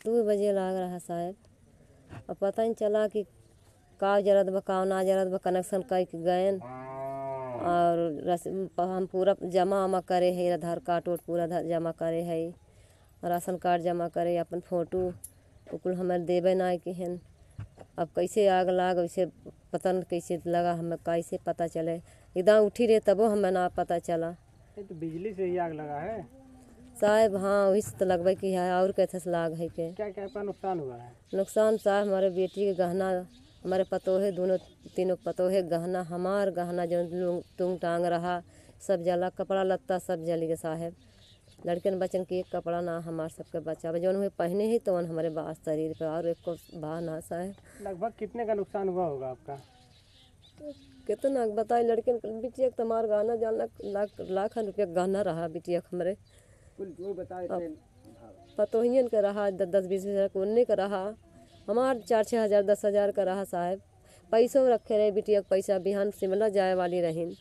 दो बजे लाग रहा साहब। और पता नहीं चला कि का ज़रूरत बा, का ना ज़रूरत बा कनेक्शन कई के गए और रस, हम पूरा जमा वमा करे है, आधार कार्ड उर्ड पूरा जमा करे है। राशन कार्ड जमा करे, अपन फ़ोटो उकुल हमारे देवे ना के हन अब कैसे आग लाग, वैसे पता न कैसे लगा, हमें कैसे पता चले। एकदम उठी रहे तबो हमें ना पता चला। तो बिजली से ही आग लगा है। साहब हाँ वही से तो लगभग की है और कैसे से लाग है के? क्या क्या आपका नुकसान हुआ है? नुकसान साहब हमारे बेटी के गहना हमारे पतोहे दोनों तीनों पतोहे गहना हमार गहना जो तुंग टांग रहा सब जला कपड़ा लत्ता सब जल गया साहब। लड़कन बच्चन के एक कपड़ा ना हमार सबके बच्चा जौन हुए पहने ही तो हमारे बास शरीर पे और एक को बा ना साहब। लगभग कितने का नुकसान हुआ होगा आपका? कितना बताए लड़कन के बिटिया तमार गहना जान लाख लाख रुपया गहना रहा बिटिया के हमारे पतोहियन का रहा द- दस बीस हज़ार का उन्ने का रहा। हमार चार छः हज़ार दस हज़ार का रहा साहब। पैसों रखे रहे बिटिया के पैसा बिहान शिमला जाए वाली रहीन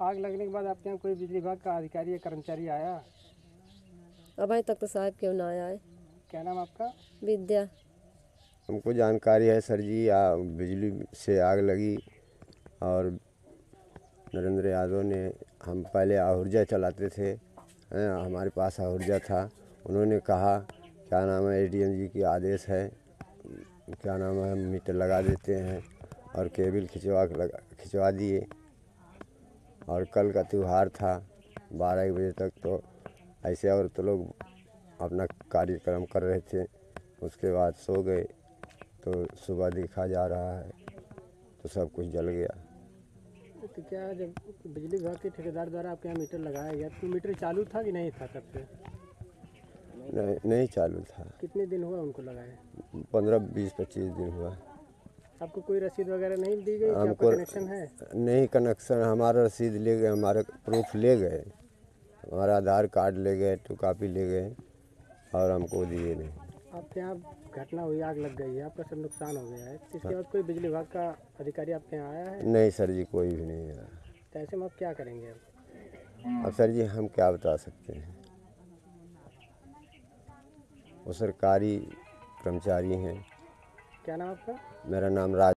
आग लगने के बाद आपके यहाँ कोई बिजली विभाग का अधिकारी या कर्मचारी आया? अभी तक तो साहब क्यों ना आए? क्या नाम आपका? विद्या। हमको जानकारी है सर जी आ, बिजली से आग लगी और नरेंद्र यादव ने हम पहले आहूर्जा चलाते थे। हैं, हमारे पास आहूर्जा था। उन्होंने कहा, क्या नाम है? एडीएम जी की आदेश है। क्या नाम है? मीटर लगा देते हैं और केबल खिंचवा लगा, खिंचवा दिए। और कल का त्यौहार था, बारह एक बजे तक तो ऐसे और तो लोग अपना कार्यक्रम कर रहे थे। उसके बाद सो गए तो सुबह देखा जा रहा है तो सब कुछ जल गया। तो क्या जब बिजली विभाग के ठेकेदार द्वारा आपके यहाँ मीटर लगाया गया तो मीटर चालू था कि नहीं था तब से? नहीं नहीं चालू था। कितने दिन हुआ उनको लगाए पंद्रह बीस पच्चीस दिन हुआ। आपको कोई रसीद वगैरह नहीं दी गई हमको कनेक्शन है? नहीं कनेक्शन हमारा रसीद ले गए हमारे प्रूफ ले गए। हमारा आधार कार्ड ले गए टू कापी ले गए और हमको दिए नहीं। आपके यहाँ घटना हुई आग लग गई है आपका सब नुकसान हो गया है। इसके बाद कोई बिजली विभाग का अधिकारी आपके यहाँ आया है? नहीं सर जी कोई भी नहीं आया। तो ऐसे में आप क्या करेंगे? अब अब सर जी हम क्या बता सकते हैं? वो सरकारी कर्मचारी हैं। क्या नाम आपका? मेरा नाम राज